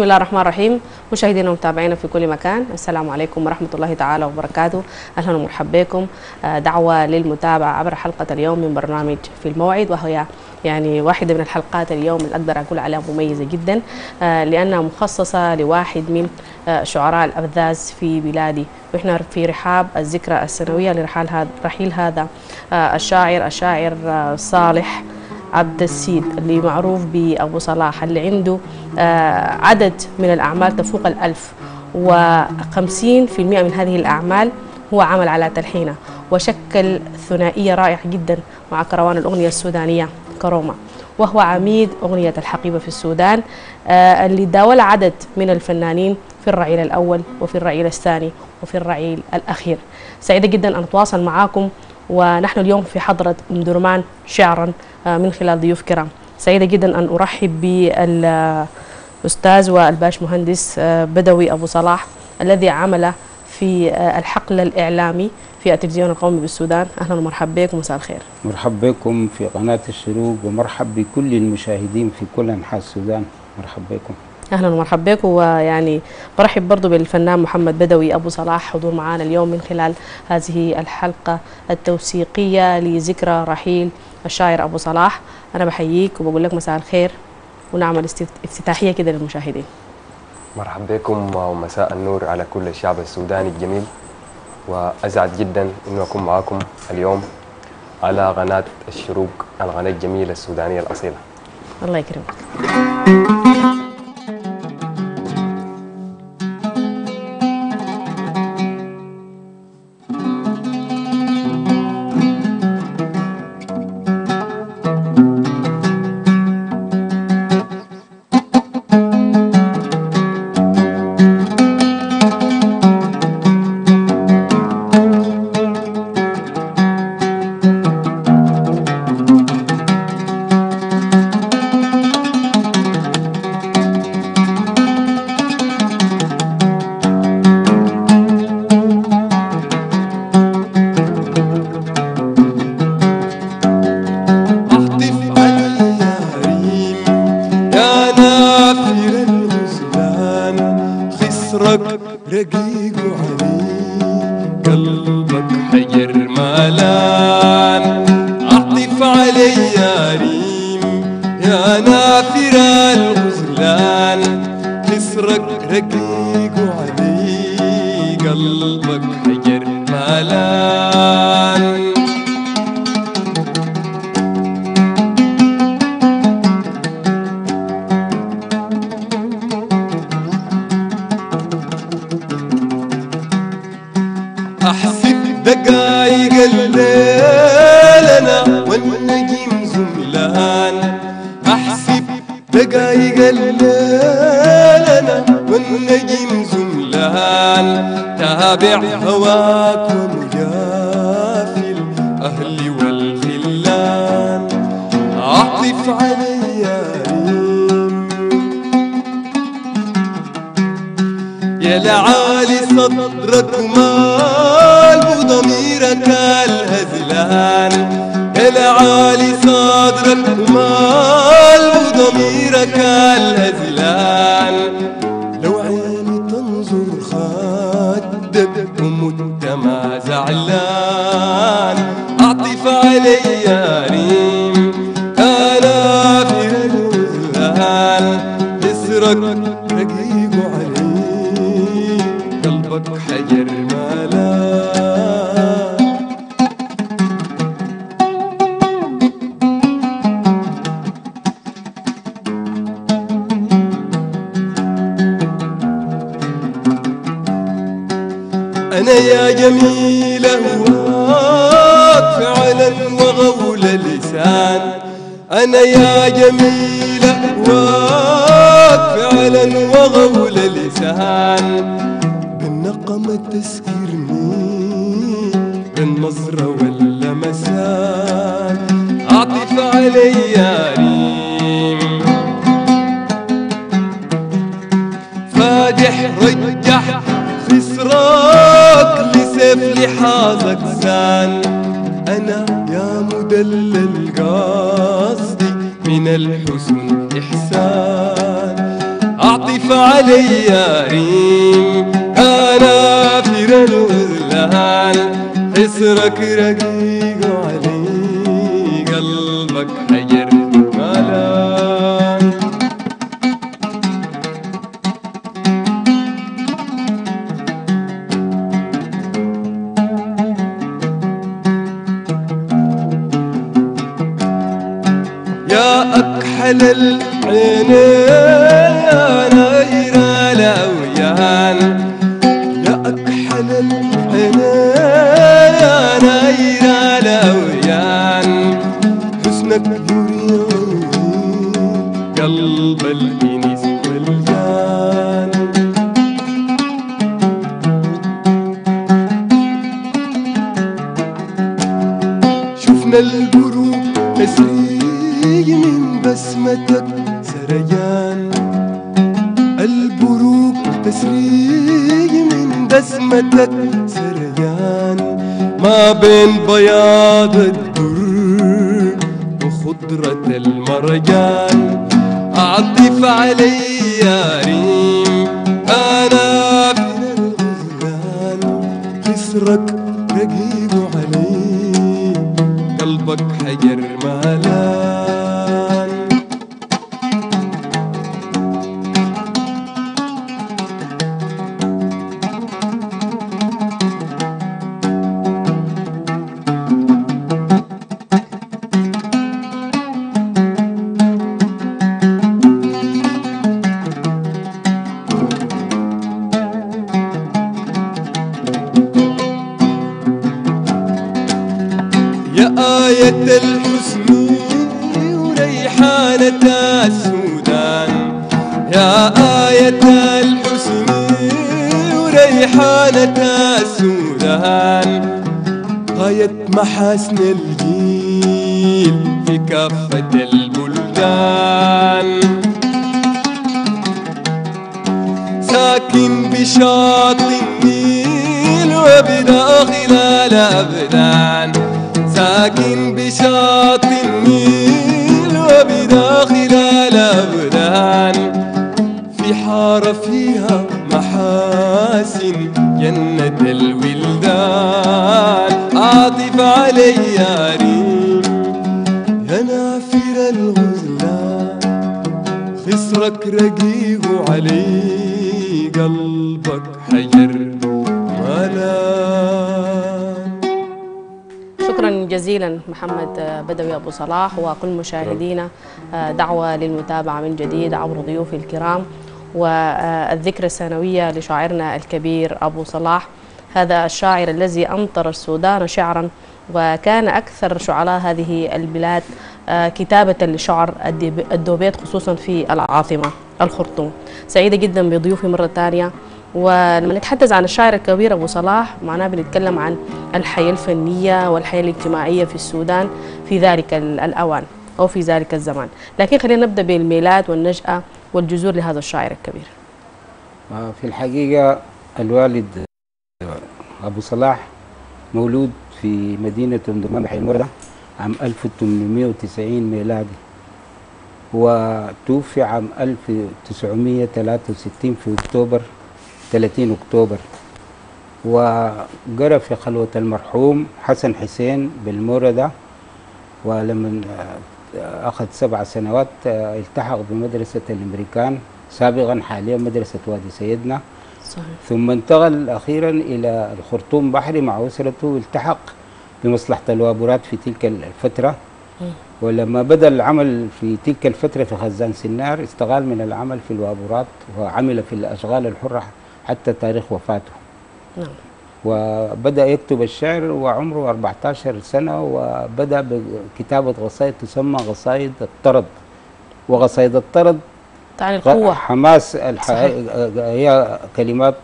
بسم الله الرحمن الرحيم. مشاهدينا ومتابعينا في كل مكان السلام عليكم ورحمة الله تعالى وبركاته. أهلا ومرحبا بكم. آه، دعوة للمتابعة عبر حلقة اليوم من برنامج في الموعد وهي يعني واحدة من الحلقات اليوم اللي أقدر أقول عليها مميزة جدا آه، لأنها مخصصة لواحد من آه، شعراء الأبذاذ في بلادي. وإحنا في رحاب الذكرى السنوية لرحال هذا الشاعر الشاعر صالح عبد السيد اللي معروف بأبو صلاح اللي عنده آه، عدد من الأعمال تفوق الألف وخمسين في المئة من هذه الأعمال هو عمل على تلحينة وشكل ثنائية رائعة جدا مع كروان الأغنية السودانية كروما وهو عميد أغنية الحقيبة في السودان آه، اللي داول عدد من الفنانين في الرعيل الأول وفي الرعيل الثاني وفي الرعيل الأخير. سعيدة جدا أن أتواصل معاكم ونحن اليوم في حضرة أم درمان شعرا آه، من خلال ضيوف كرام. سعيدة جدا أن أرحب بالأستاذ والباش مهندس آه، بدوي أبو صلاح الذي عمل في آه، الحقل الإعلامي في التلفزيون القومي بالسودان. أهلا ومرحبا بكم مساء الخير. مرحبا بكم في قناة الشروق ومرحب بكل المشاهدين في كل أنحاء السودان. مرحبا بكم. أهلا ومرحبا بكم ويعني برحب برضو بالفنان محمد بدوي أبو صلاح حضور معنا اليوم من خلال هذه الحلقة التوثيقية لذكرى رحيل الشاعر أبو صلاح. أنا بحييك وبقول لك مساء الخير ونعمل افتتاحية كده للمشاهدين. مرحبا بكم ومساء النور على كل الشعب السوداني الجميل. وأسعد جدا أنه أكون معكم اليوم على قناة الشروق القناة الجميلة السودانية الأصيلة. الله يكرمك. خسرك رقيق علي قلبك حجر مالان. احطف علي يا ريم. يا نافر الغزلان. خسرك رقيق علي قلبك حجر مالان. الليل والنجم زملان تابع هواك ومجافي الأهل والخلان. أعطف علي يا ريم. يا لعالي صدرك ومال وضميرك الهزلان. يا لعالي صدرك ومال وضميرك الهزلان لو عيني تنظر خدك ومت ما زعلان. أعطف علي يا ريم. أنا في الوزلان يسرك حسرك رقيق علي قلبك حجر يا أكحل العينين بياض الدر وخضرة المرجان. أعطف علي محاسن الجيل في كافة البلدان. ساكن بشاطئ النيل وبداخل الأبدان ساكن بشاطئ النيل وبداخل الأبدان في حارة فيها محاسن جنة الولدان خسرك رقيق علي قلبك حجر ملان شكرا جزيلا محمد بدوي أبو صلاح وكل مشاهدينا دعوة للمتابعة من جديد عبر ضيوفي الكرام. والذكرى السنويه لشاعرنا الكبير أبو صلاح هذا الشاعر الذي أمطر السودان شعرا وكان أكثر شعراء هذه البلاد كتابة لشعر الدوبيت خصوصا في العاصمة الخرطوم. سعيدة جدا بضيوفي مرة ثانية. ولما نتحدث عن الشاعر الكبير أبو صلاح معناه بنتكلم عن الحياة الفنية والحياة الاجتماعية في السودان في ذلك الأوان أو في ذلك الزمان، لكن خلينا نبدأ بالميلاد والنشأة والجذور لهذا الشاعر الكبير. آه، في الحقيقة الوالد أبو صلاح مولود في مدينة أم درمان بحي المردة عام 1890 ميلادي. وتوفي عام 1963 في أكتوبر 30 أكتوبر. وقرأ في خلوة المرحوم حسن حسين بالمردة ولما آه، أخذ سبع سنوات آه، التحق بمدرسة الأمريكان سابقا حاليا مدرسة وادي سيدنا. صحيح. ثم انتقل أخيرا إلى الخرطوم بحري مع أسرته والتحق بمصلحة الوابورات في تلك الفترة. ولما بدأ العمل في تلك الفترة في خزان سنار استقال من العمل في الوابورات وعمل في الأشغال الحرة حتى تاريخ وفاته. نعم. وبدأ يكتب الشعر وعمره 14 سنة وبدأ بكتابة قصائد تسمى قصائد الطرد. وقصائد الطرد تعني القوه حماس الح... هي كلمات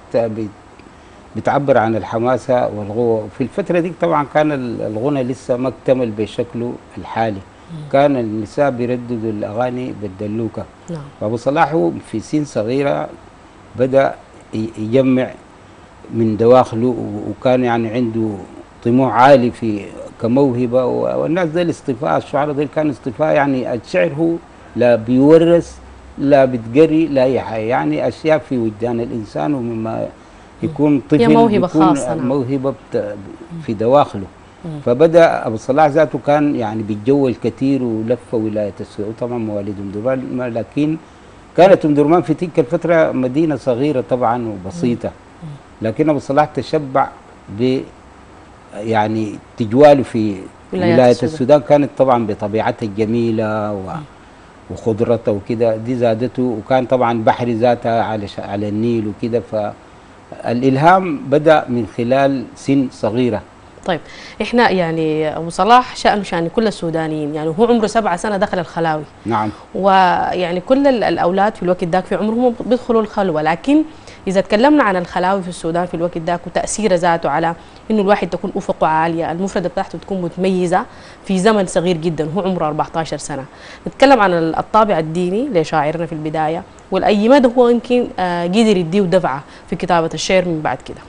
بتعبر عن الحماسة والقوة في الفترة دي طبعا كان ال- الغنى لسه ما اكتمل بشكله الحالي. كان النساء بيرددوا الأغاني بالدلوكة. نعم. وأبو صلاح في سن صغيرة بدأ يجمع من دواخله وكان يعني عنده طموح عالي في كموهبة والناس دي الاصطفاء الشعراء دي كان اصطفاء يعني الشعر هو لا بيورث لا بتقري لا يعني أشياء في وجدان الإنسان ومما يكون طفل موهبة بيكون خاصة، نعم. موهبة بت- في دواخله. فبدأ أبو صلاح ذاته كان يعني بيتجول كثير ولف ولاية السودان طبعا مواليد أم درمان لكن كانت أم درمان في تلك الفترة مدينة صغيرة طبعا وبسيطة. لكن أبو صلاح تشبع ب يعني تجواله في ولاية السودان. السودان. كانت طبعا بطبيعتها الجميله و وخضرته وكده. دي زادته وكان طبعا بحر ذاتها على. على النيل وكده. فالالهام بدأ من خلال سن صغيرة. طيب إحنا يعني أبو صلاح شانه شأن كل السودانيين يعني هو عمره سبعة سنة دخل الخلاوي. نعم. ويعني كل ال- الأولاد في الوقت ذاك في عمرهم بيدخلوا الخلوة لكن إذا تكلمنا عن الخلاوي في السودان في الوقت ذاك وتأثير ذاته على إنه الواحد تكون أفقه عالية المفرده بتاعته تكون متميزة في زمن صغير جدا هو عمره 14 سنة. نتكلم عن ال- الطابع الديني لشاعرنا في البداية والأي مدى هو يمكن آه، قدر يديه دفعة في كتابة الشعر من بعد كده.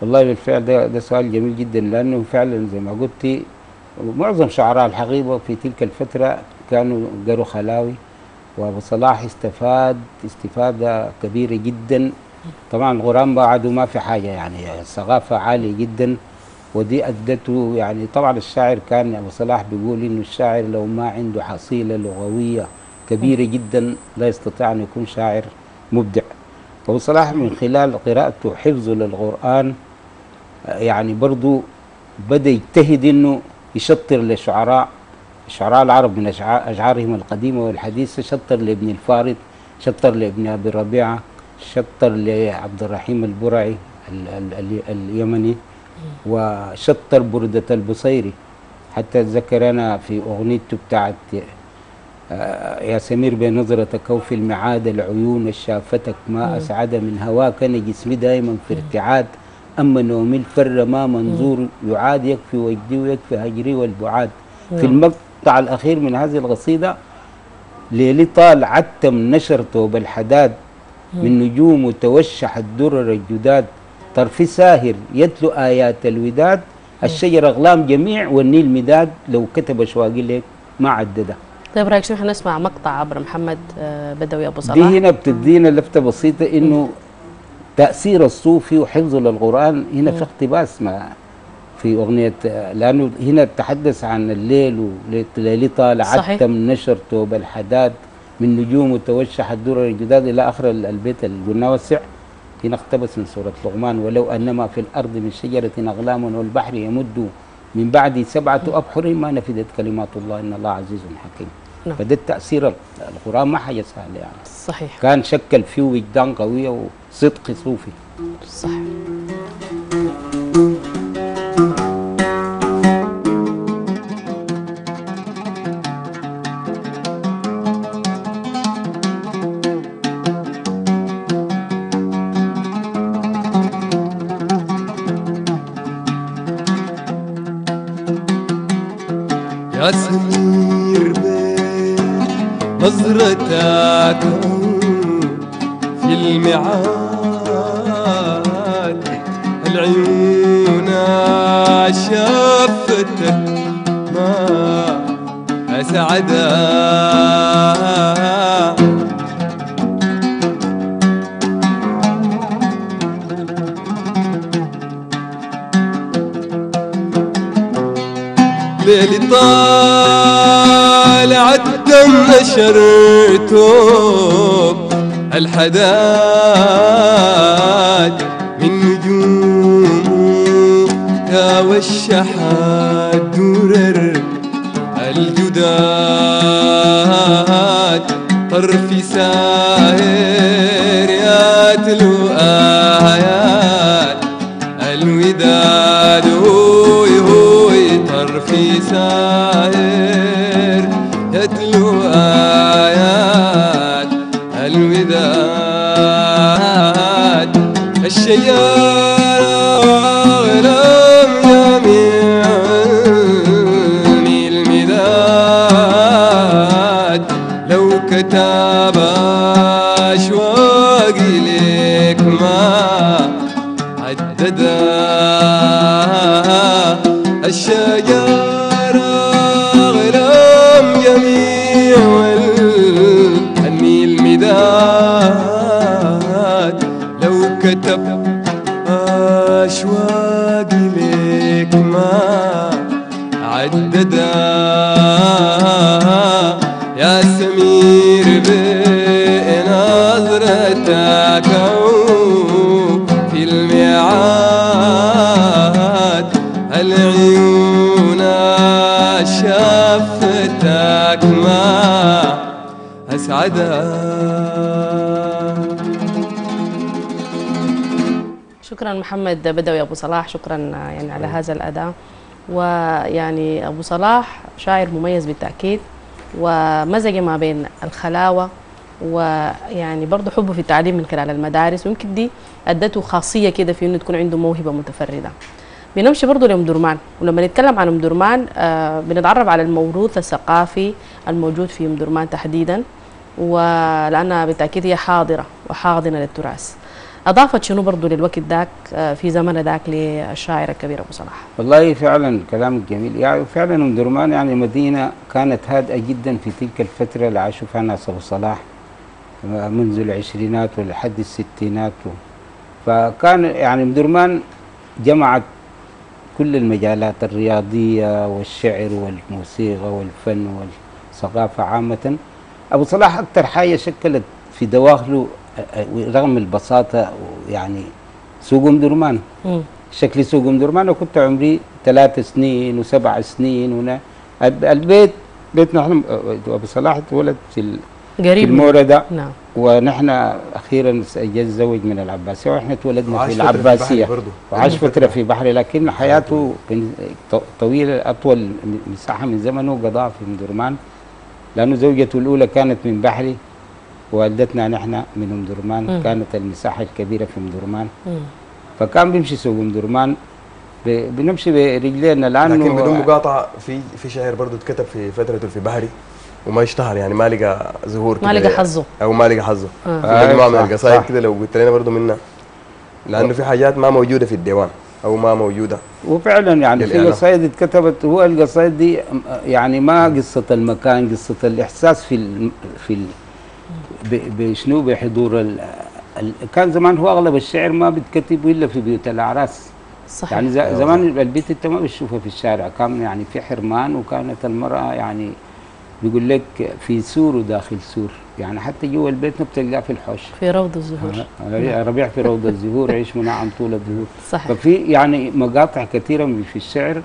والله بالفعل ده, ده سؤال جميل جدا لأنه فعلا زي ما قلتي معظم شعراء الحقيبة في تلك الفترة كانوا قروا خلاوي وابو صلاح استفاد استفادة كبيرة جدا. طبعا الغرام بعده ما في حاجة يعني الثقافه عالية جدا ودي ادته يعني طبعا الشاعر كان أبو صلاح بيقول إنه الشاعر لو ما عنده حصيلة لغوية كبيرة جدا لا يستطيع أن يكون شاعر مبدع. وابو صلاح من خلال قراءته وحفظه للقرآن يعني برضو بدأ يجتهد إنه يشطر للشعراء الشعراء العرب من أشعار- أشعارهم القديمة والحديثة شطر لابن الفارض شطر لابن أبي ربيعة شطر لعبد الرحيم البرعي ال ال ال اليمني وشطر بردة البصيري. حتى اتذكر أنا في أغنيته بتاعت آه، يا سمير بنظرة كوف المعاد العيون الشافتك ما أسعد من هواك أنا جسمي دائما في ارتعاد. أما نومي الفر ما منظور. يعاد يكفي وجدي ويكفي هجري والبعاد. في المقطع الأخير من هذه القصيدة ليلي طال عتم نشر توب الحداد. من نجوم وتوشح الدرر الجداد. طرف ساهر يتلو آيات الوداد. الشجر أغلام جميع والنيل مداد. لو كتب شواقي لك ما عدده. طيب رايك شو؟ نسمع مقطع عبر محمد آه، بدوي دي صلاح. هنا بتدينا لفتة بسيطة إنه تأثير الصوفي وحفظه للقرآن. هنا في اقتباس ما في أغنية لأنه هنا تحدث عن الليل وليلي طالع صحيح. عتم نشر توب الحداد. من نجوم وتوشح الدرر الجداد إلى آخر ال- البيت اللي قلنا وسع هنا اقتبس من سورة لقمان ولو أنما في الأرض من شجرة أغلام والبحر يمد من بعد سبعة أبحر ما نفدت كلمات الله إن الله عزيز حكيم. نعم. فده التأثير ال- القرآن ما حاجة سهلة يعني. صحيح. كان شكل فيه وجدان قوية وصدق صوفي. صح ليلي طالع الدم نشرته الحداد من نجوم يا والشحات درر الجداد. طرف ساهر طرفي ساهر يتلو آيات الوداد. الشيارة غلام جميع المداد. لو كتب أشواقي لك ما عددا. الشجرة اتاكوا في الميعاد. العيون شفتك ما أسعدها شكرا محمد بدوي أبو صلاح شكرا يعني على هذا الأداء. ويعني أبو صلاح شاعر مميز بالتأكيد. ومزج ما بين الخلاوة ويعني برضه حبه في التعليم من خلال المدارس ويمكن دي ادته خاصية كده في إنه تكون عنده موهبة متفردة. بنمشي برضه لأم درمان ولما نتكلم عن أم درمان آه بنتعرف على الموروث الثقافي الموجود في أم درمان تحديدا ولأنها بالتأكيد هي حاضرة وحاضنة للتراث. أضافت شنو برضه للوقت ذاك آه في زمن ذاك للشاعر الكبير أبو صلاح؟ والله فعلا كلامك جميل. يعني فعلا ام درمان يعني مدينة كانت هادئة جدا في تلك الفترة اللي عاشوا فيها ناس أبو صلاح. منذ العشرينات ولحد الستينات. فكان يعني ام درمان جمعت كل المجالات الرياضية والشعر والموسيقى والفن والثقافة عامة. أبو صلاح أكثر حاجة شكلت في دواخله رغم البساطة يعني سوق ام درمان. شكل سوق ام درمان. أنا كنت عمري ثلاث سنين وسبع سنين هنا. الب- البيت بيتنا إحنا أبو صلاح اتولد في قريب. الموردة نعم. ونحن أخيرا تزوج من العباسية وإحنا اتولدنا وعاش في فترة في العباسية. بحري برضو. وعاش فترة في بحري لكن حياته طويله أطول مساحه من زمنه قضاها في ام درمان لأنه زوجته الأولى كانت من بحري والدتنا نحن من ام درمان مم. كانت المساحة الكبيرة في ام درمان. فكان بيمشي سوق ام درمان بنمشي برجلينا لأنه لكن بدون مقاطعة في في شاعر برضه اتكتب في فترته في بحري. وما اشتهر يعني ما لقى ظهور ما لقى حظه. أو ما لقى حظه. آه. في مجموعه من القصائد. كده لو قلت لنا برضه منها لأنه في حاجات ما موجودة في الديوان أو ما موجودة. وفعلا يعني في. قصائد اتكتبت. هو القصائد دي يعني ما قصة المكان قصة الإحساس في ال في ال ب- بشنو؟ بحضور ال ال كان زمان هو أغلب الشعر ما بيتكتب إلا في بيوت الأعراس. صحيح. يعني ز- زمان البيت أنت ما بتشوفه في الشارع. كان يعني في حرمان وكانت المرأة يعني بيقول لك في سور وداخل سور. يعني حتى جوا البيت ما بتلقاه في الحوش. في روض الزهور. ربيع ربيع في روض الزهور عيش منعم طول الدهور صحيح. ففي يعني مقاطع كثيرة من في الشعر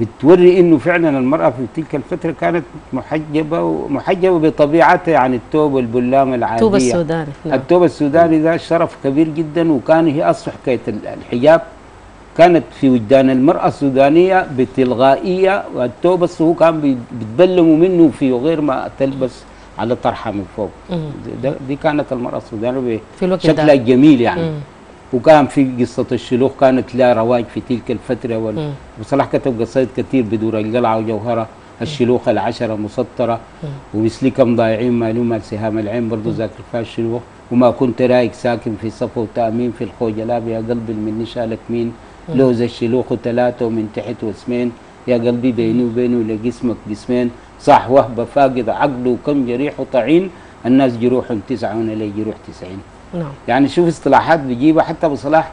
بتوري إنه فعلا المرأة في تلك الفترة كانت محجبة ومحجبه بطبيعتها يعني الثوب والبلامه العادية. توب السوداني نعم. الثوب السوداني ده شرف كبير جدا وكان هي أصلا حكايه ال- الحجاب. كانت في وجدان المرأة السودانية بتلغائية والثوب بس هو كان بيتبلموا منه في غير ما تلبس على طرحة من فوق. دي كانت في الوقت بشكلها الجميل يعني. مم. وكان في قصة الشلوخ كانت لها رواج في تلك الفترة وال... وصلاح كتب قصائد كثير بدور القلعة وجوهرة الشلوخ العشرة مسطرة. ومثلكم ضايعين مالهم مال سهام العين برضو ذاكر فيها الشلوخ. وما كنت رايك ساكن في صفو وتأمين في الخوجلاب يا قلبي مني شالك مين. لوز الشلوخ ثلاثة ومن تحت واسمين يا قلبي بيني وبينه لجسمك جسمين. صح وهبة فاقد عقله وكم جريح وطعين. الناس جروح تسعة وأنا لي جروح تسعين. نعم. يعني شوف اصطلاحات بيجيبها حتى ابو صلاح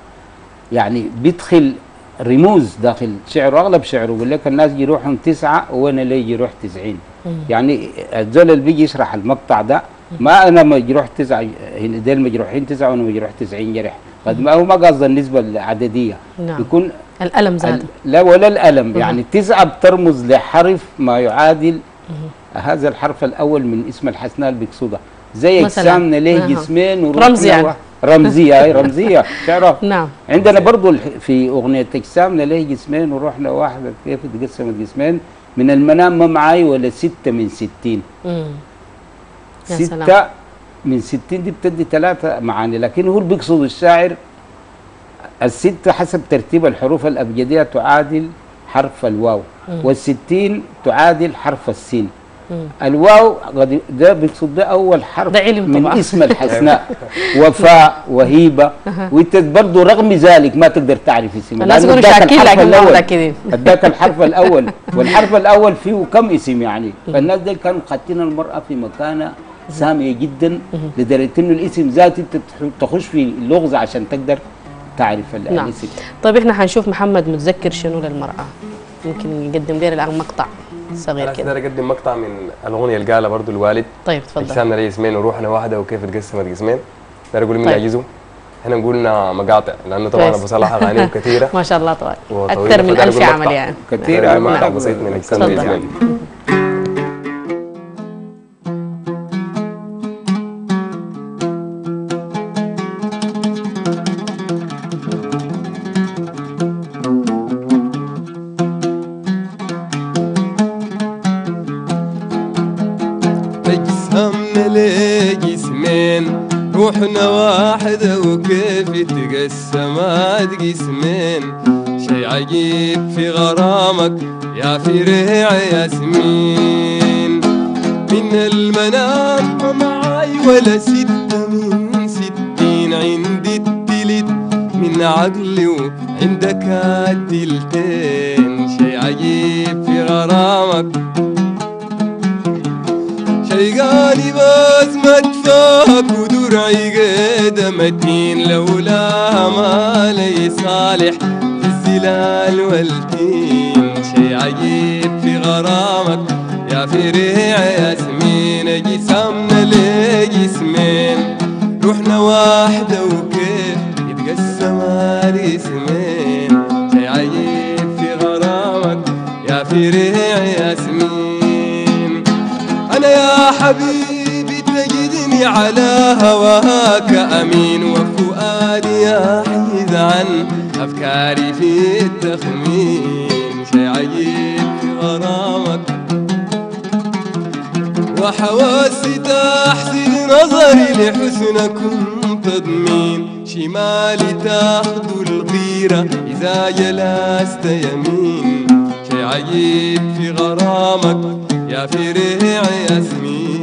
يعني بيدخل رموز داخل شعره أغلب شعره بيقول لك الناس جروحهم تسعة وأنا لي جروح تسعين. يعني الزول اللي بيجي يشرح المقطع ده ما أنا مجروح تسعة هنا ديل مجروحين تسعة وأنا مجروح 90 جرح قد ما هو ما قصد النسبة العددية نعم. بيكون الألم زاد لا ولا الألم يعني تسعة بترمز لحرف ما يعادل هذا الحرف الأول من اسم الحسناء اللي بيقصدها زي مثلاً. أجسامنا ليه. جسمين رمز يعني. واحد. رمزية هاي رمزية تعرف نعم عندنا برضو في أغنية أجسامنا ليه جسمين وروحنا واحدة كيف تقسم الجسمين من المنام ما معاي ولا ستة من ستين. يا ستة سلام. من ستين دي بتدي ثلاثة معاني لكن هو بيقصد الشاعر الستة حسب ترتيب الحروف الأبجدية تعادل حرف الواو والستين تعادل حرف السين. الواو ده بيقصد ده أول حرف ده علم من طبعاً. اسم الحسناء وفاء وهيبة وانت برضه رغم ذلك ما تقدر تعرف اسمها الناس يقولوا شاكين الحرف لكن الأول. متأكدين. اداك الحرف الأول والحرف الأول فيه كم اسم يعني فالناس دي كانوا حاطين المرأة في مكانه ساميه جدا لدرجة إنه الاسم ذاته أنت تخش في اللغز عشان تقدر تعرف نعم. الاسم. طيب إحنا حنشوف محمد متذكر شنو للمرأة؟ ممكن يقدم لنا الآن مقطع صغير أنا كده. أقدر أقدم مقطع من الأغنية اللي قالها برضه الوالد طيب تفضل. اجسامنا ليه اسمين وروحنا واحدة وكيف اتقسمت قسمين. أقدر أقول منها طيب. جزء إحنا قلنا مقاطع لأنه طبعا. ابو صلاح اغانيه كثيره ما شاء الله طبعا. أكثر من فده ألف نقول عمل مقطع. يعني. كثير يعني مقطع أقول بسيط من اجسامنا ليه تفضل. من المنام. معاي ولا ستة من ستين عندي التلت. من عقلي وعندك التلتين. شي عجيب في غرامك. شيقاني بس مدفاك ودرعي قد متين. لولا ما لي صالح في الزلال والتين شي عجيب في غرامك. ريع ياسمين جسمنا لجسمين. روحنا واحدة وكيف يتقسم الاسمين شي عجيب في غرامك يا في ريع ياسمين. أنا يا حبيبي تجدني على هواك أمين وفؤادي يحيد عن أفكاري في التخمين. شي عجيب في غرامك وحواسي تحسن نظري لحسنكم تضمين شمالي تاخذ الغيرة إذا جلست يمين. شي عجيب في غرامك يا في ريع ياسمين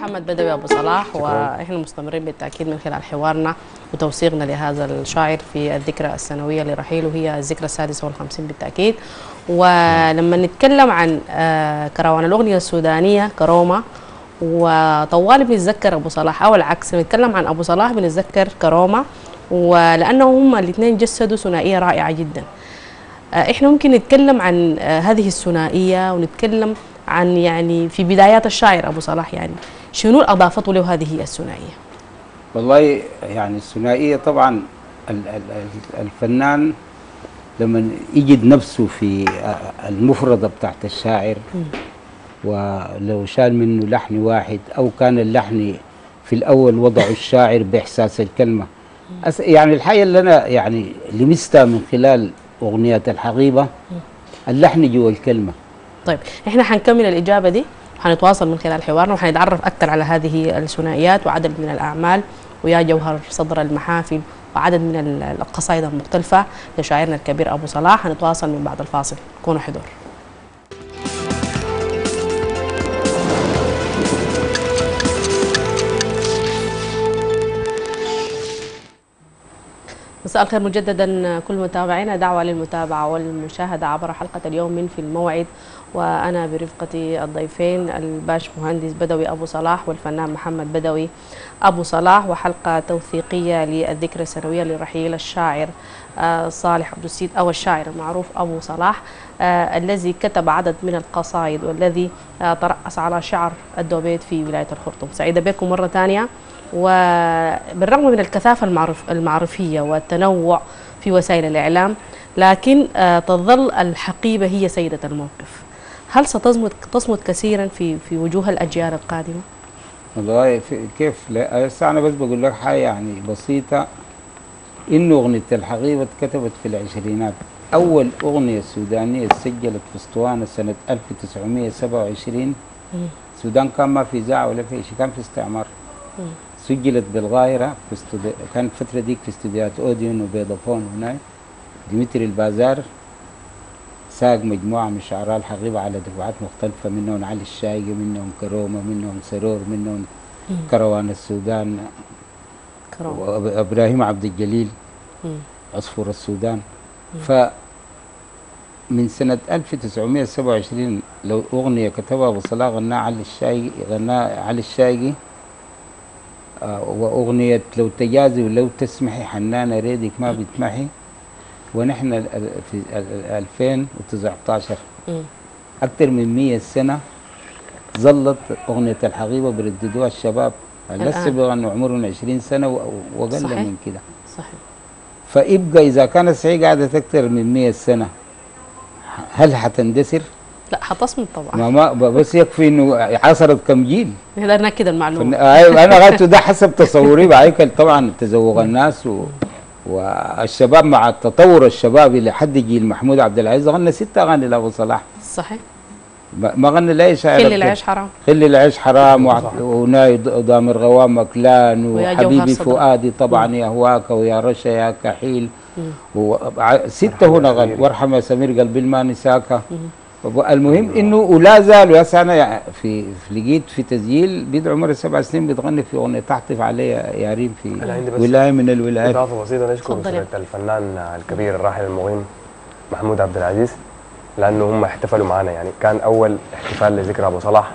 محمد بدوي أبو صلاح وإحنا مستمرين بالتأكيد من خلال حوارنا وتوثيقنا لهذا الشاعر في الذكرى السنوية لرحيله هي الذكرى السادسة والخمسين بالتأكيد. ولما نتكلم عن آه، كروان الأغنية السودانية كروما وطوال بنتذكر أبو صلاح أو العكس نتكلم عن أبو صلاح بنتذكر كروما ولأنه هم الاثنين جسدوا ثنائية رائعة جدا. آه، إحنا ممكن نتكلم عن آه، هذه الثنائية ونتكلم عن يعني في بدايات الشاعر أبو صلاح يعني. شنو اضافته له هذه الثنائية؟ والله يعني الثنائية طبعا ال- ال- ال- الفنان لما يجد نفسه في المفردة بتاعت الشاعر ولو شال منه لحن واحد أو كان اللحن في الأول وضعه الشاعر بإحساس الكلمة. يعني الحاجة اللي أنا يعني لمستها من خلال أغنية الحقيبة اللحن جوا الكلمة. طيب إحنا حنكمل الإجابة دي؟ حنتواصل من خلال حوارنا وحنتعرف أكثر على هذه الثنائيات وعدد من الأعمال. ويا جوهر صدر المحافل وعدد من ال- القصائد المختلفة لشاعرنا الكبير أبو صلاح. حنتواصل من بعد الفاصل. كونوا حضور مساء الخير مجددا كل متابعينا. دعوة للمتابعة والمشاهدة عبر حلقة اليوم من في الموعد. وأنا برفقة الضيفين الباش مهندس بدوي أبو صلاح والفنان محمد بدوي أبو صلاح وحلقة توثيقية للذكرى السنوية لرحيل الشاعر آه، صالح عبد السيد أو الشاعر المعروف أبو صلاح آه، الذي كتب عدد من القصائد والذي آه، ترأس على شعر الدوبيت في ولاية الخرطوم. سعيدة بكم مرة ثانية. وبالرغم من الكثافة المعرف المعرفية والتنوع في وسائل الإعلام لكن تظل الحقيبة هي سيدة الموقف. هل ستصمد تصمد كثيرا في في وجوه الأجيال القادمة؟ والله كيف؟ لا أنا بس بقول لك حاجة يعني بسيطة. إنه أغنية الحقيبة اتكتبت في العشرينات. أول أغنية سودانية سجلت في أسطوانة سنة 1927 السودان كان ما في اذاعه ولا في شيء كان في استعمار. سجلت بالقاهرة في استوديو كان الفترة ديك في استديوهات أوديون وبيضافون هناك ديمتري البازار. ساق مجموعة من شعراء الحقيبة على دفعات مختلفة منهم علي الشايقي منهم كرومة منهم سرور منهم كروان السودان وابراهيم عبد الجليل. عصفور السودان. ف من سنة 1927 لو أغنية كتبها أبو صلاح غناها علي الشايقي غناها علي الشايقي آه وأغنية لو تجازي ولو تسمحي حنانة ريدك ما بتمحي. ونحن في ال- ال- 2019 مم. أكثر من 100 سنة ظلت أغنية الحقيبة بيرددوها الشباب. لسه الآن. بيغنوا عمرهم 20 سنة وأقل. من كده. صحيح. فيبقى إذا كانت صحيح قعدت أكثر من 100 سنة هل حتندثر؟ لا حتصمد طبعا. ما ما بس يكفي إنه عاصرت كم جيل. نقدر نأكد المعلومة. فن- أيوة أنا قلت ده حسب تصوري بعيكل طبعا تزوغ الناس و والشباب مع التطور الشبابي لحد جيل محمود عبد العزيز غنى ست أغاني لأبو صلاح. صحيح. ما ما غنى لا شاعر أبدا. العيش حرام. خلي العيش حرام وناي ضامر غوام كلان ويا جوهر وحبيبي. فؤادي طبعا يهواك ويا رشا يا كحيل. وع- ستة هنا غن وارحم يا سمير قلبي الما نساك المهم إنه ولا زال يا سنة يعني في في- لقيت في تسجيل بيد عمر سبع سنين بتغني في أغنية تحطف عليه يا ريم في ولاية من الولايات. إضافة بسيطة نشكر الفنان الكبير الراحل المغيم محمود عبد العزيز لأنه هم احتفلوا معنا. يعني كان أول احتفال لذكرى أبو صلاح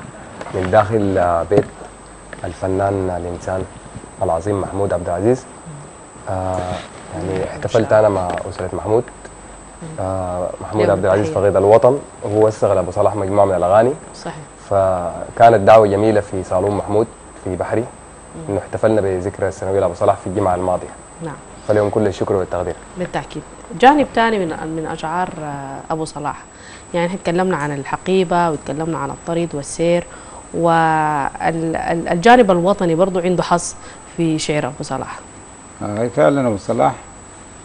من داخل بيت الفنان الإنسان العظيم محمود عبد العزيز. آه يعني احتفلت أنا مع أسرة محمود. محمود يوم عبد العزيز. فقيد الوطن وهو وسغ لأبو صلاح مجموعة من الأغاني. صحيح. فكانت دعوة جميلة في صالون محمود في بحري إنه احتفلنا بذكرى السنوية لأبو صلاح في الجمعة الماضية. نعم. فلهم كل الشكر والتقدير. بالتأكيد. جانب ثاني من من أشعار آه، أبو صلاح. يعني إحنا تكلمنا عن الحقيبة وتكلمنا عن الطريد والسير والجانب الوطني برضو عنده حظ في شعر أبو صلاح. آه، فعلا أبو صلاح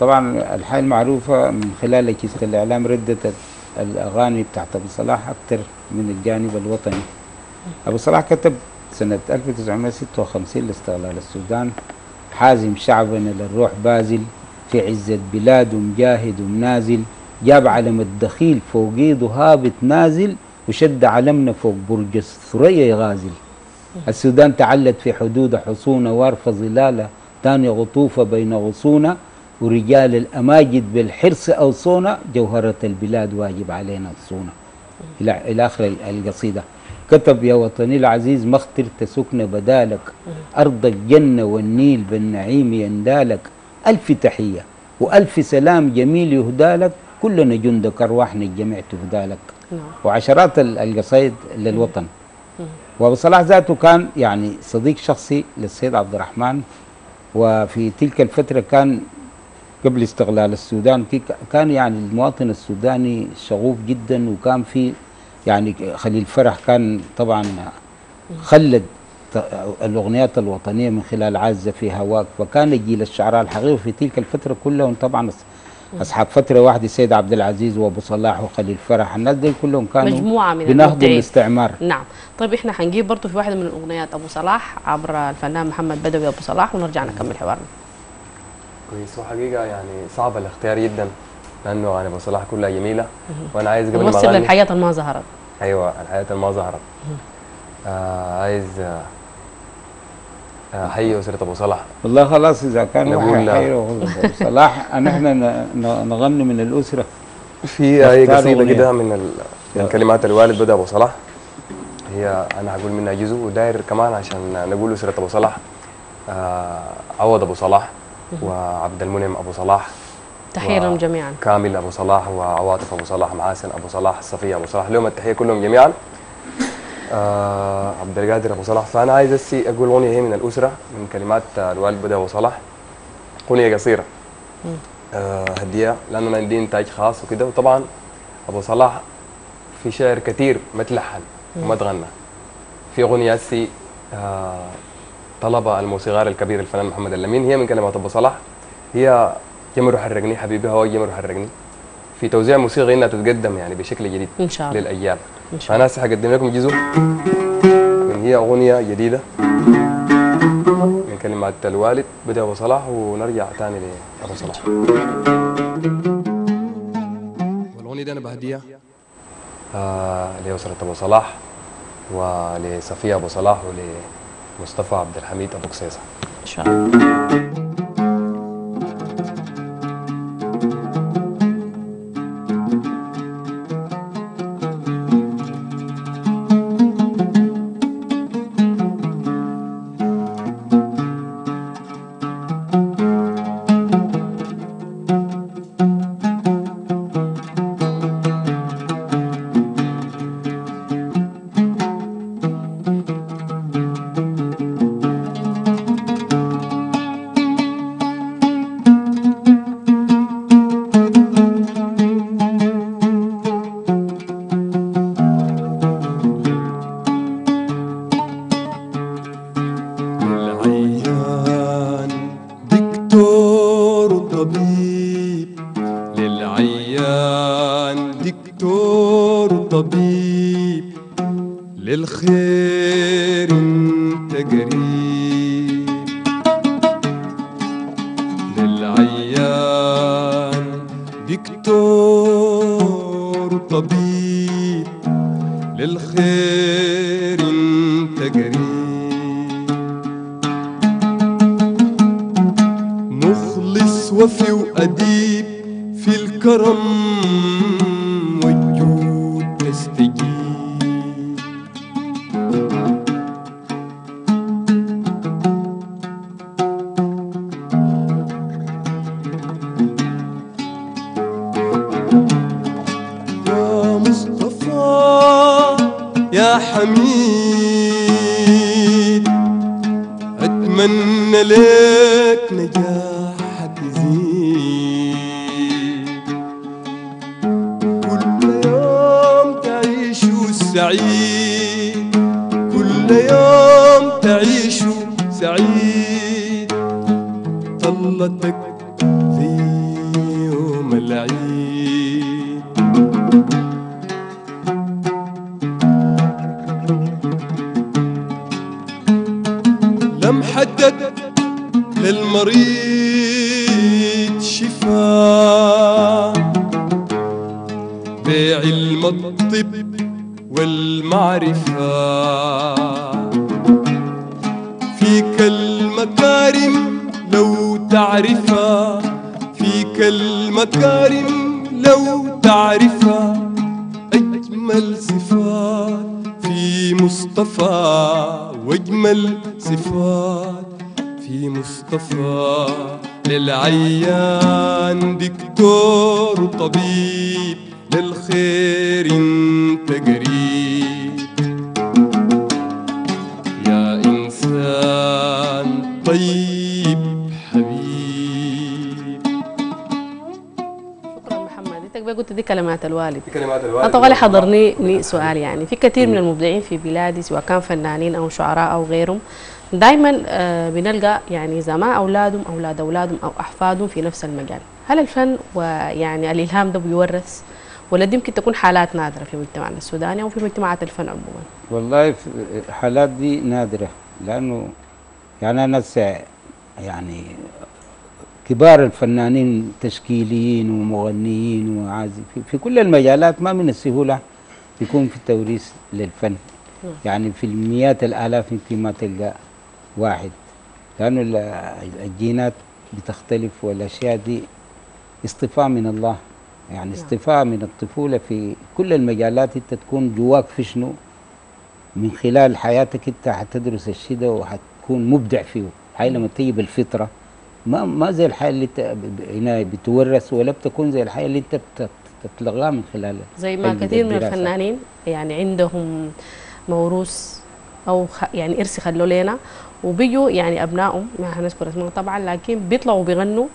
طبعا الحياة المعروفة من خلال أجهزة الإعلام ردت الأغاني بتاعت أبو صلاح أكثر من الجانب الوطني. أبو صلاح كتب سنة 1956 لاستقلال السودان حازم شعبنا للروح بازل في عزة بلاد ومجاهد ومنازل جاب علم الدخيل فوق إيده هابط نازل وشد علمنا فوق برج الثريا يغازل. السودان تعلت في حدود حصونة وارفة ظلالة تاني غطوفة بين غصونة ورجال الأماجد بالحرص أوصونا جوهرة البلاد واجب علينا الصونة. إلى إلى آخر ال- القصيدة. كتب يا وطني العزيز ما اخترت سكن بدالك أرض الجنة والنيل بالنعيم يندالك ألف تحية وألف سلام جميل يهدالك كلنا جندك أرواحنا الجميع تهدالك نعم. وعشرات ال- القصايد للوطن. وأبو صلاح ذاته كان يعني صديق شخصي للسيد عبد الرحمن وفي تلك الفترة كان قبل استقلال السودان كي- كان يعني المواطن السوداني شغوف جدا وكان في يعني خليل فرح كان طبعا خلد الأغنيات الوطنية من خلال عزه في هواك فكان جيل الشعراء الحقيقي في تلك الفترة كلهم طبعا أصحاب فترة واحدة السيد عبد العزيز وأبو صلاح وخليل فرح الناس دي كلهم كانوا مجموعة من بنهضوا. الاستعمار نعم. طيب إحنا حنجيب برضو في واحدة من الأغنيات أبو صلاح عبر الفنان محمد بدوي أبو صلاح ونرجع نكمل حوارنا. كويس. وحقيقة يعني صعب الاختيار جدا لأنه أغاني أبو صلاح كلها جميلة وأنا عايز قبل ما أغني للحياه ما ظهرت. أيوة الحياة اللي ما ظهرت. آه عايز أحيي أسرة أبو صلاح. والله خلاص إذا كان. حي أبو صلاح ان إحنا ن- ن- نغني من الأسرة. في قصيدة أغنية. كده من ال... من كلمات الوالد بدأ أبو صلاح. هي أنا هقول منها جزء وداير كمان عشان نقول أسرة أبو صلاح. آه عوض أبو صلاح. وعبد المنعم أبو صلاح تحيه و- لهم جميعا. كامل أبو صلاح وعواطف أبو صلاح محاسن أبو صلاح صفيه أبو صلاح لهم التحية كلهم جميعا. آه عبد القادر أبو صلاح. فأنا عايز اسي أقول اغنيه هي من الأسرة من كلمات الوالد بدر أبو صلاح. اغنيه قصيرة. آه هدية لأنه أنا عندي انتاج خاص وكده. وطبعا أبو صلاح في شعر كثير ما تلحن وما تغنى. في أغنية هسي آه طلب الموسيقار الكبير الفنان محمد اللمين. هي من كلمات ابو صلاح. هي جمر حرقني حبيبي هواي جمر حرقني. في توزيع موسيقي إنها تتقدم يعني بشكل جديد إن شاء الله. للاجيال إن شاء فانا هسه حقدم لكم جزء من هي أغنية جديدة من كلمات الوالد. بدأ أبو صلاح ونرجع ثاني لأبو صلاح. والأغنية دي أنا بهديها آه لأسرة أبو صلاح ولصفية أبو صلاح ولمصطفى عبد الحميد أبو قصيصة. إن شاء الله. دكتور طبيب للخير انت قريب تعرفها فيك المكارم لو تعرفها أجمل صفات في مصطفى وأجمل صفات في مصطفى. للعيان دكتور وطبيب للخير انت قريب. قلت دي كلمات الوالد. دي كلمات أنا الوالد طبعا حضرني لي سؤال يعني. في كثير من المبدعين في بلادي سواء كان فنانين أو شعراء أو غيرهم دائما بنلقى يعني اذا ما أولادهم أولاد أولادهم أو أحفادهم في نفس المجال. هل الفن ويعني الإلهام ده بيورث؟ ولا دي يمكن تكون حالات نادرة في مجتمعنا السوداني أو في مجتمعات الفن عموما؟ والله الحالات دي نادرة لأنه يعني سا- يعني كبار الفنانين تشكيليين ومغنيين وعازف في- كل المجالات ما من السهولة يكون في توريث للفن. يعني في المئات الآلاف يمكن ما تلقى واحد. لأنه ال- الجينات بتختلف والأشياء دي اصطفاء من الله. يعني اصطفاء من الطفولة في كل المجالات انت تكون جواك في شنو؟ من خلال حياتك انت حتدرس الشيء ده وحتكون مبدع فيه. هاي لما تيجي بالفطرة ما ما زي الحياة اللي انت هنا بتورث ولا بتكون زي الحياة اللي انت بت- بتلغاها من خلال زي ما كثير من. الفنانين يعني عندهم موروث أو. يعني إرث خلوا لنا وبيجوا يعني أبنائهم ما هنذكر اسمهم طبعا لكن بيطلعوا بيغنوا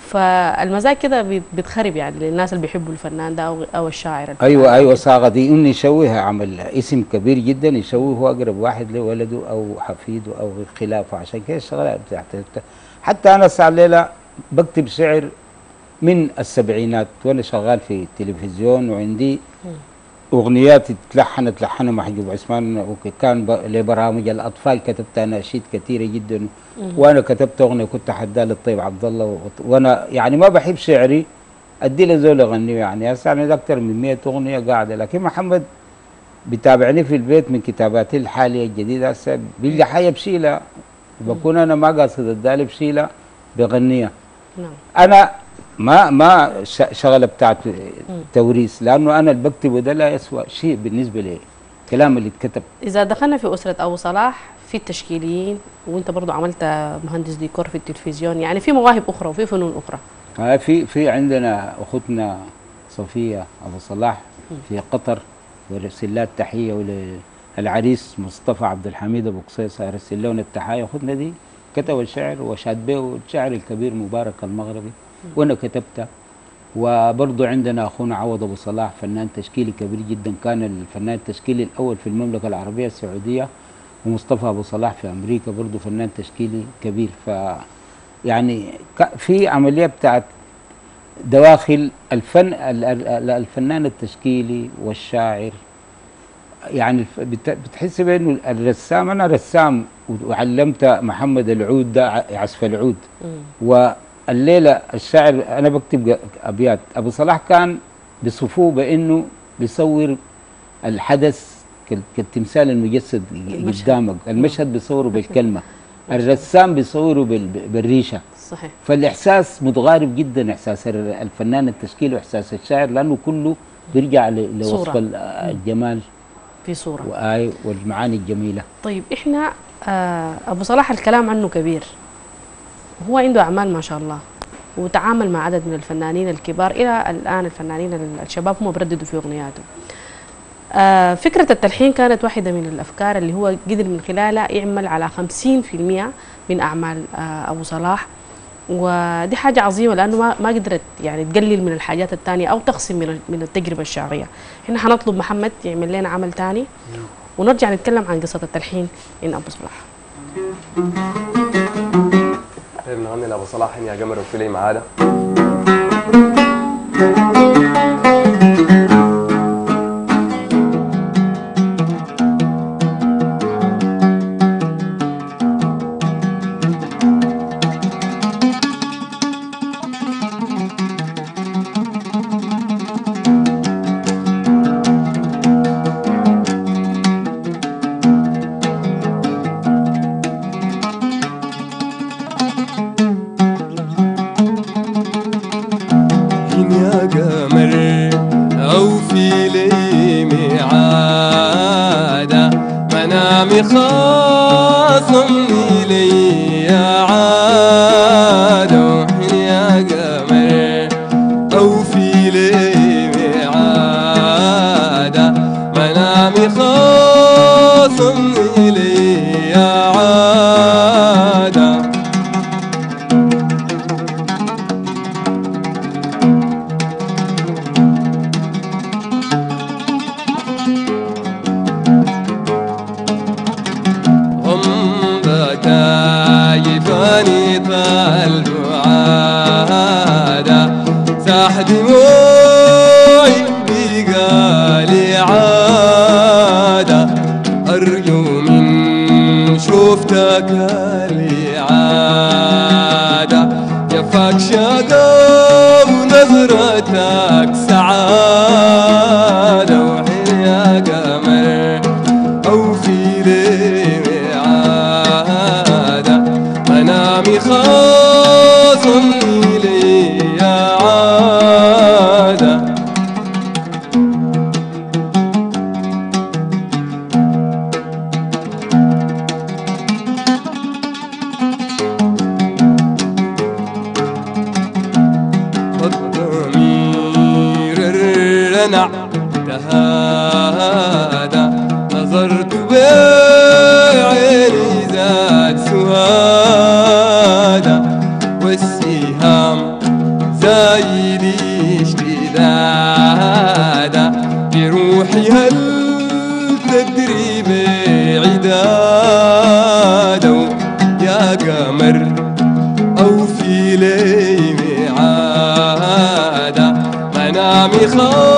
فالمزاج كده بيتخرب يعني للناس اللي بيحبوا الفنان ده أو الشاعر الفنان أيوه. أيوه صاغة دي إنه يشوهها عمل اسم كبير جدا يشوه هو أقرب واحد لولده أو حفيده أو خلافه عشان كده الشغله بتاعت حتى أنا الساعة الليلة بكتب شعر من السبعينات وأنا شغال في التلفزيون وعندي أغنيات اتلحنت لحنها محجوب عثمان. وكان لبرامج الأطفال كتبت اناشيد كثيرة جدا. وأنا كتبت أغنية كنت حداها للطيب عبد الله. وأنا يعني ما بحب شعري. أدي له زول يغنيه يعني. هسه أنا أكثر من 100 أغنية قاعدة. لكن محمد بيتابعني في البيت من كتاباتي الحالية الجديدة. هسه بيلقى حاجة بشيلها. بكون أنا ما قاصد الدالي بشيلها بغنيها نعم. أنا ما ما شغله بتاعت توريث لأنه أنا اللي بكتبه ده لا يسوى شيء بالنسبة لي. الكلام اللي اتكتب. إذا دخلنا في أسرة أبو صلاح في التشكيليين وأنت برضو عملت مهندس ديكور في التلفزيون يعني في مواهب أخرى وفي فنون أخرى. آه، في في عندنا أختنا صفيه أبو صلاح في قطر ورسل لها وللعريس مصطفى عبد الحميد أبو قصيصه أرسل لهم التحيه اختنا دي كتب الشعر وشاد به الشاعر الكبير مبارك المغربي وأنا كتبته. وبرضه عندنا أخونا عوض أبو صلاح فنان تشكيلي كبير جدا كان الفنان التشكيلي الأول في المملكة العربية السعودية ومصطفى أبو صلاح في أمريكا برضه فنان تشكيلي كبير. ف يعني في عملية بتاعت دواخل الفن ال- ال- ال- الفنان التشكيلي والشاعر يعني بتحس بأنه الرسام أنا رسام وعلمت محمد العود ده ع- يعزف العود. والليلة الشاعر أنا بكتب أبيات. أبو صلاح كان بصفوه بأنه بيصور الحدث كال- كالتمثال المجسد المشهد. قدامك. المشهد بيصوره بالكلمة. الرسام بيصوره بال- بالريشة. صحيح. فالإحساس متغارب جدا إحساس ال- الفنان التشكيل وإحساس الشاعر لأنه كله بيرجع لوصف. ال- الجمال. في صورة. وآي والمعاني الجميلة. طيب إحنا آه أبو صلاح الكلام عنه كبير. هو عنده أعمال ما شاء الله وتعامل مع عدد من الفنانين الكبار إلى الآن الفنانين ال- الشباب هم برددوا في أغنياته. آه فكرة التلحين كانت واحدة من الأفكار اللي هو قدر من خلالها يعمل على 50% من أعمال آه أبو صلاح. ودي حاجة عظيمة لأنه ما ما قدرت يعني تقلل من الحاجات التانية أو تقسم من من التجربة الشعرية. إحنا حنطلب محمد يعمل لنا عمل تاني ونرجع نتكلم عن قصة التلحين إن أبو صلاح. نغني لأبو صلاح يا قمر وفي لي Amichal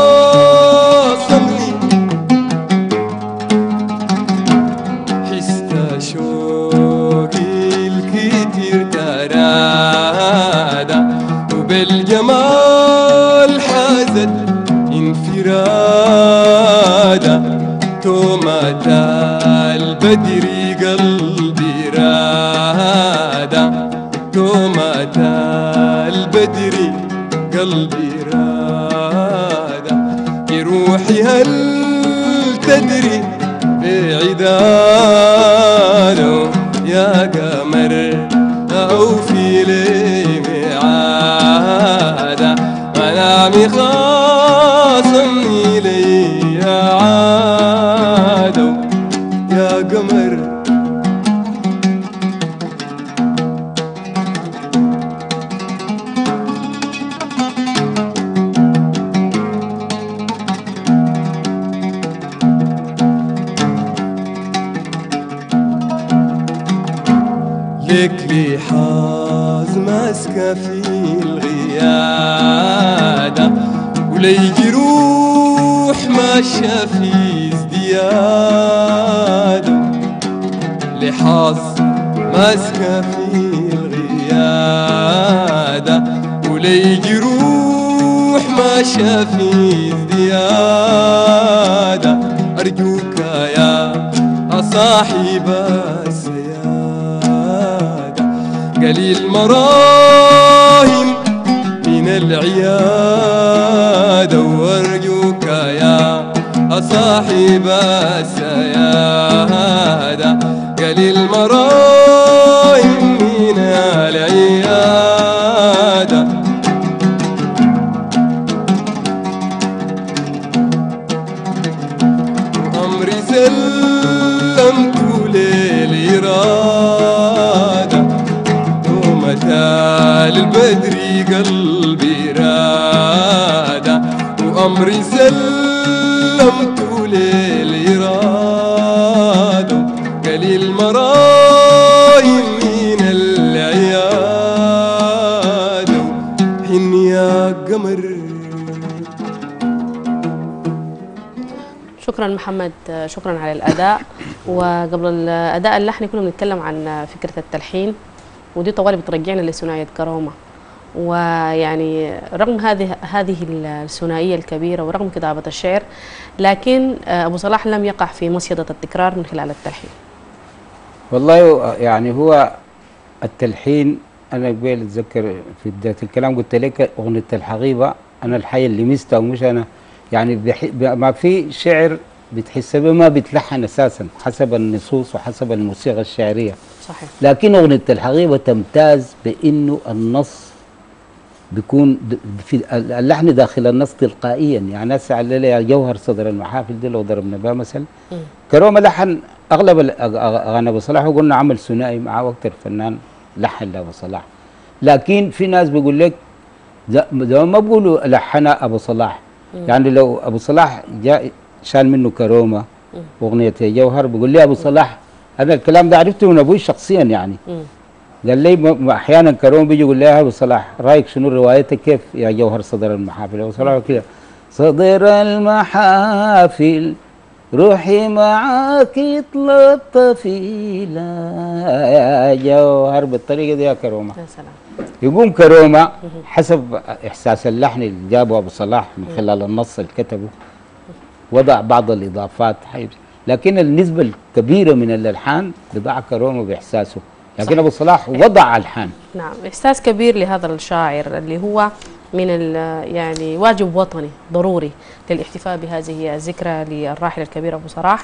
لحاظ ماسكة في الغيادة ولي جروح ماشى في ازديادة أرجوك يا صاحب السيادة قليل مراهم من العيادة. وأرجوك يا صاحب السيادة قليل مراهم من العيادة. أمري سلمت للإرادة ومتى للبدر قلبي رادة وأمري سلمت شكرا محمد شكرا على الأداء. وقبل الأداء اللحني كنا بنتكلم عن فكرة التلحين ودي طوالي بترجعنا لثنائية كرومه ويعني رغم هذه هذه الثنائية الكبيرة ورغم كتابة الشعر لكن أبو صلاح لم يقع في مصيدة التكرار من خلال التلحين. والله يعني هو التلحين أنا قبل أتذكر في بداية الكلام قلت لك أغنية الحقيبة أنا الحي اللي مستها ومش أنا. يعني. ما في شعر بتحس به ما بيتلحن أساسا حسب النصوص وحسب الموسيقى الشعرية. صحيح. لكن أغنية الحقيبه تمتاز بإنه النص بيكون في اللحن داخل النص تلقائيا. يعني هسه على لي جوهر صدر المحافل دي لو ضربنا بها مثلا. مم. كرومه لحن أغلب أغاني أبو صلاح وقلنا عمل ثنائي معاه أكثر فنان لحن لأبو صلاح. لكن في ناس بيقول لك ده ما بيقولوا لحنها أبو صلاح. يعني لو أبو صلاح جاء شال منه كرومه اغنيه جوهر بيقول لي أبو صلاح هذا الكلام ده عرفته من أبوي شخصيا يعني. قال لي أحيانا كروم بيجي يقول لي يا أبو صلاح رأيك شنو روايتك كيف يا جوهر صدر المحافل؟ أبو صلاح كده صدر المحافل روحي معاك تلطفي لا يا جوهر بالطريقة دي يا كرومة. يا سلام. يقوم كرومة حسب إحساس اللحن اللي جابه أبو صلاح من خلال النص اللي كتبه. وضع بعض الإضافات حيث لكن النسبة الكبيرة من الألحان بضع كرومة بإحساسه. لكن صح. أبو صلاح وضع ألحان. نعم إحساس كبير لهذا الشاعر اللي هو من ال- يعني واجب وطني ضروري للاحتفاء بهذه الذكرى للراحل الكبير أبو صلاح.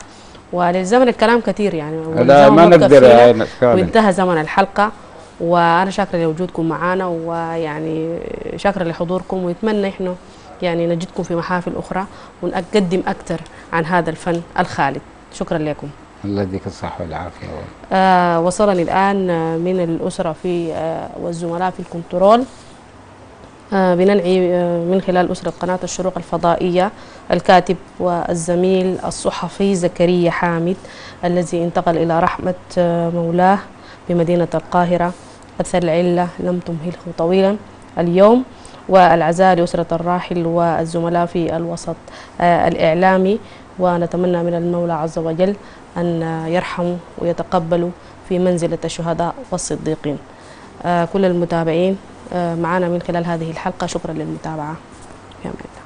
وللزمن الكلام كثير يعني لا ما نقدر فعلا وانتهى زمن الحلقة وأنا شاكرة لوجودكم معنا ويعني شاكرة لحضوركم ويتمنى إحنا يعني نجدكم في محافل أخرى ونقدم أكثر عن هذا الفن الخالد. شكرا لكم. الله يديك الصحة والعافية. آه وصلني الآن من الأسرة في آه والزملاء في الكنترول. بننعي آه من خلال أسرة قناة الشروق الفضائية الكاتب والزميل الصحفي زكريا حامد الذي انتقل إلى رحمة آه مولاه بمدينة القاهرة. أثر العلة لم تمهله طويلا اليوم والعزاء لأسرة الراحل والزملاء في الوسط آه الإعلامي. ونتمنى من المولى عز وجل أن يرحموا ويتقبلوا في منزلة الشهداء والصديقين. آه كل المتابعين آه معنا من خلال هذه الحلقة. شكرا للمتابعة. في أمان الله